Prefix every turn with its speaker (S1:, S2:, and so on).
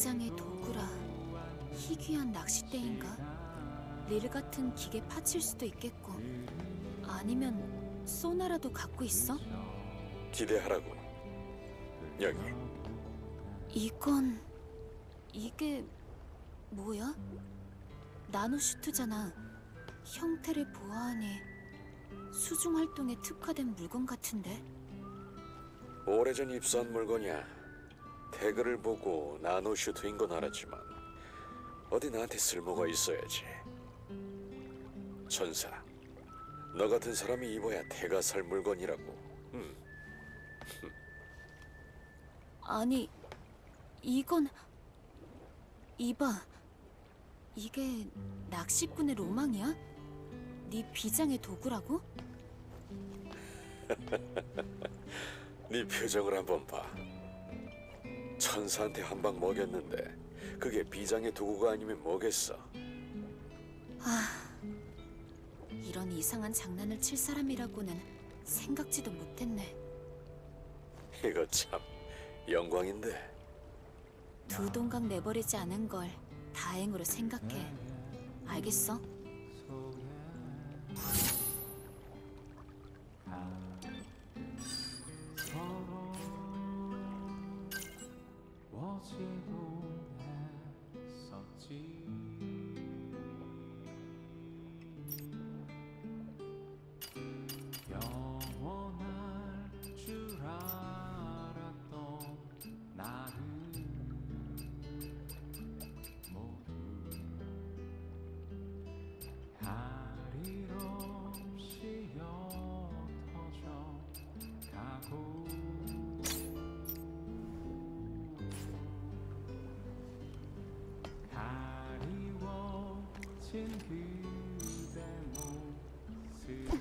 S1: 비장의 도구라 희귀한 낚싯대인가? 릴 같은 기계 파츠일 수도 있겠고 아니면 소나라도 갖고 있어?
S2: 기대하라고. 여기
S1: 이건 이게 뭐야? 나노슈트잖아. 형태를 보아하니 수중 활동에 특화된 물건 같은데.
S2: 오래전 입수한 물건이야. 태그를 보고 나노 슈트인 건 알았지만 어디 나한테 쓸모가 있어야지. 천사, 너 같은 사람이 입어야 태가 살 물건이라고. 음,
S1: 아니, 이건 이봐. 이게 낚시꾼의 로망이야? 네 비장의 도구라고?
S2: 네 표정을 한번 봐. 천사한테 한 방 먹였는데 그게 비장의 도구가 아니면 뭐겠어?
S1: 이런 이상한 장난을 칠 사람이라고는 생각지도 못했네.
S2: 이거 참 영광인데.
S1: 두 동강 내버리지 않은 걸 다행으로 생각해. 알겠어?
S3: 했었지 영원할 줄 알았던 나는 모두 할 그대 모습은